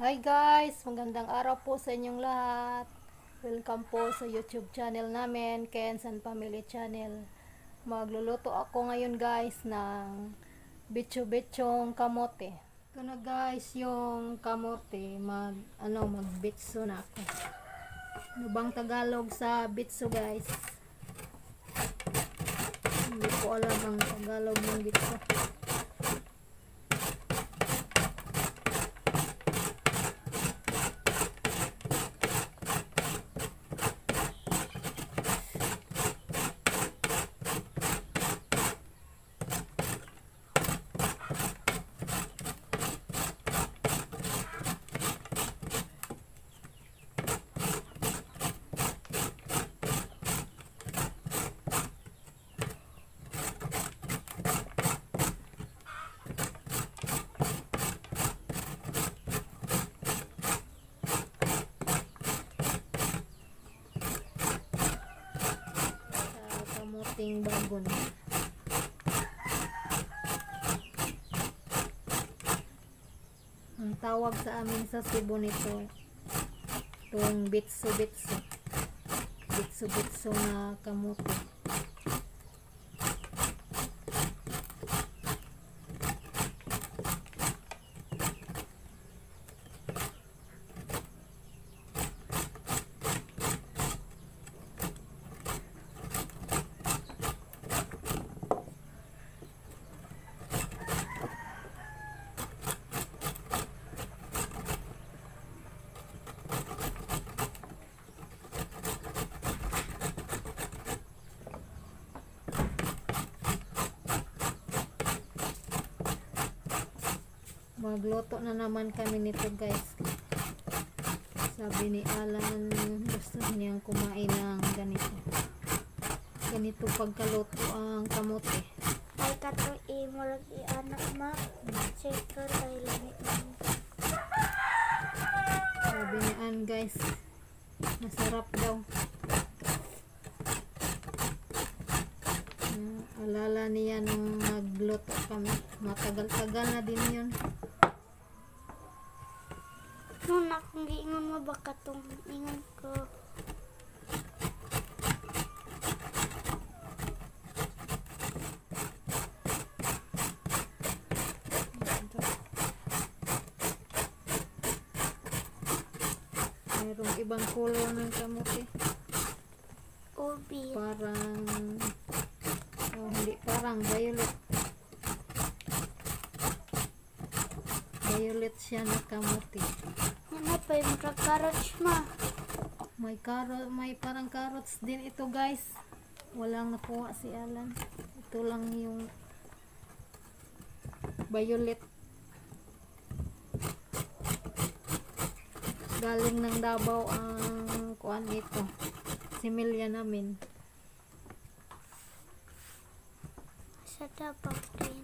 Hi guys, magandang araw po sa inyong lahat. Welcome po sa YouTube channel namin, Ken's and Family Channel. Magluluto ako ngayon guys ng bitso-bitsong kamote. Ito na guys yung kamote, mag ano magbitso na ako. Ano bang Tagalog sa bitso guys? Hindi ko alam ang Tagalog ng bitso. sa kamuting bagon. Ang tawag sa amin sa Cebu nito, itong bitso-bitso. Bitso-bitso na kamuti. Magluto na naman kami nito guys. Sabi ni Alan, gusto niyang kumain ng ganito. Ganito pagkaluto ang kamote. Ay kato imo lagi anak ma. Checker kay langit. Sabi ni Ann guys, masarap daw. Ah, alala niya nung nagluto kami. Matagal-tagal na din yun. Nung akong giingon mo ba katong ingon ko. Mayroong ibang color ng kamote. Pa yung carrots ma? May carrot, may parang carrots din ito guys. Walang nakuha si Alan. Ito lang yung violet. Galing ng Davao ang kuan ito. Similya namin. Sa dapat rin.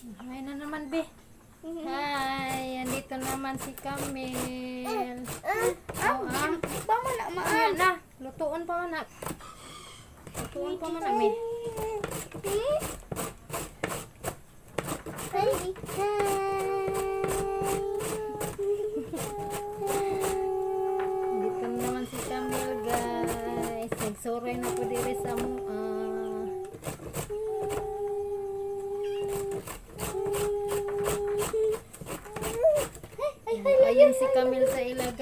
Hi na naman, be. Hi, andito naman si Camille. Oh, ah. Ba na ma? Ayan na, lutuon pa man na. Lutuon pa man na.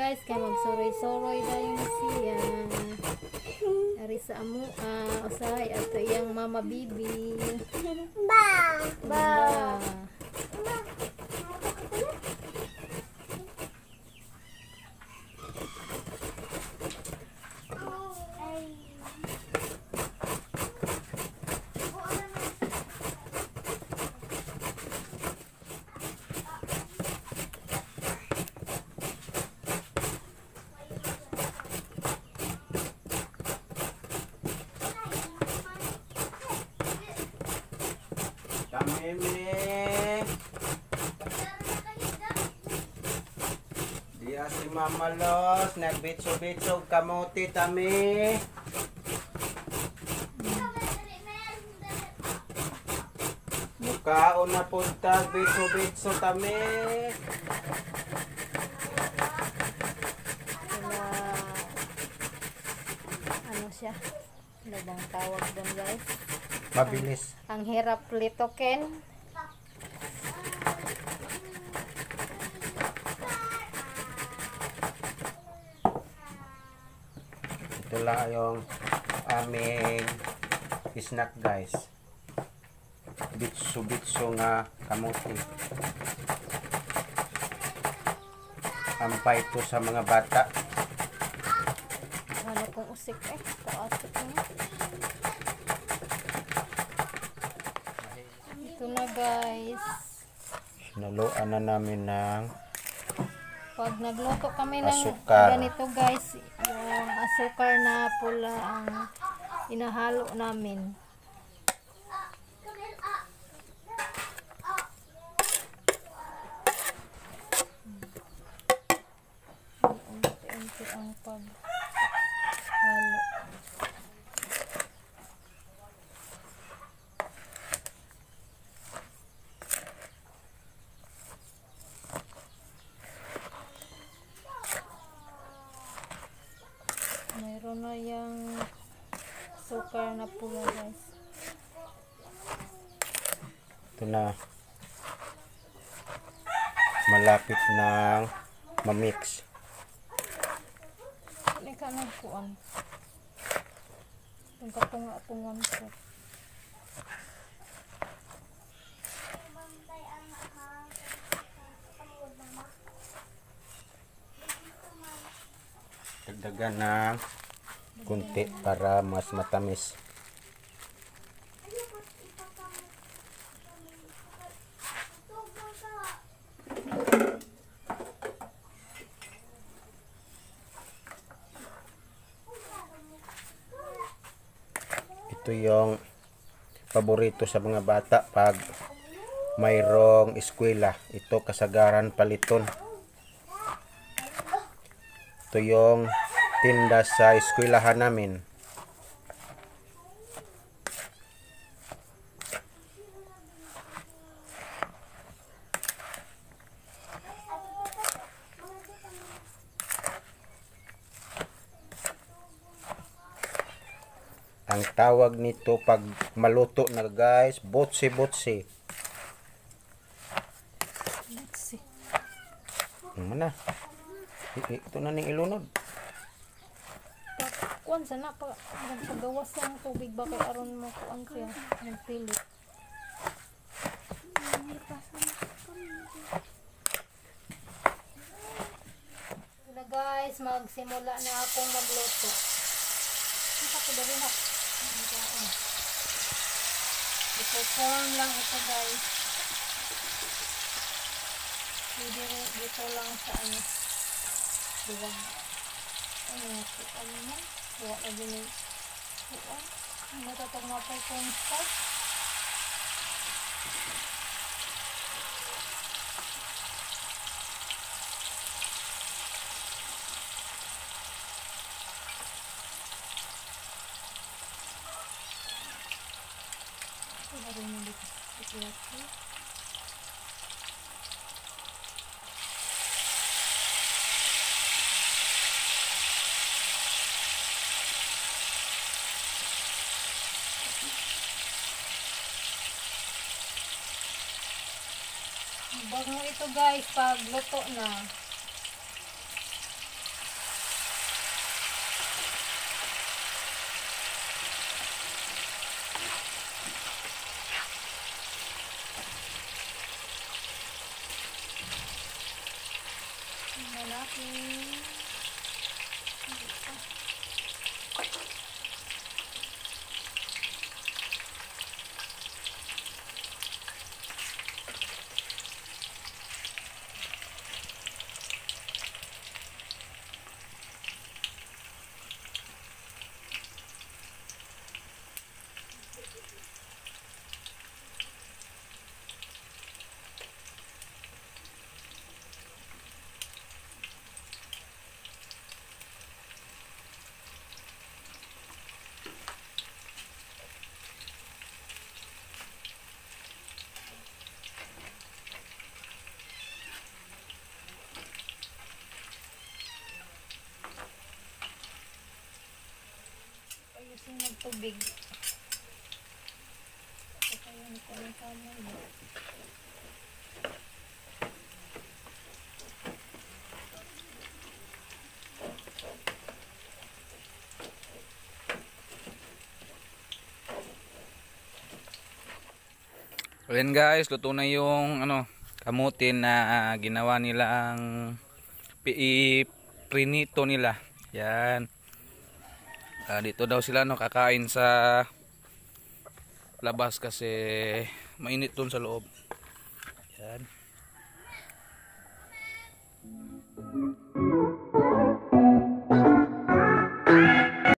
Guys. Kaya magsuroy-suroy dayon siya. Ari sa amo. ah usahay ato iyang mama bibi. Ba! Ba. Kameme. Diya si Mama Los, nagbitso-bitso kamuti tami. Mukaon na punta, bitso-bitso tami. Ano siya? Ano bang tawag doon guys? Mabilis. Ang hirap litokin. Ito lang yung aming snack guys. Bitso-bitso nga kamuti. Ampay to sa mga bata. Ano kung usik eh? Kaasik na. Ito na guys. Naluan na namin ng Pag nagluto kami ng Asukar. ganito guys, yung asukar na pula ang inahalo namin. Unti-unti ang paghalo. Mayroon na yung sukar na pula guys. ito na malapit ng mamix. Hindi ka nagkuan. Yung katunga-tungan ko. Dagdagan ng kunti para mas matamis. Ito yung paborito sa mga bata pag mayroong eskwela. Ito kasagaran paliton. Ito yung tinda sa eskwelahan namin. Ang tawag nito pag maluto na guys, botse-botse. See. Ano na? Ito na ning ilunod. Kuan sana pa pagawas ng tubig ba kay aron mo kuan siya nagpilit. Wala guys, magsimula na akong magluto. Kita ko dali na. Ipo-form lang ito guys. Rin dito lang sa ano. Diba? Ano ano na din yung buwan. Matatag na pa yung start. Wala rin mo dito. Bango ito guys pag luto na. Ayusin magtubig. Ito kayo ko ng kamay. Ayan guys, luto na yung ano, kamutin na ah, ginawa nilang pi- prinito nila. Yan uh, dito daw sila no kakain sa labas kasi mainit dun sa loob yan Thank you.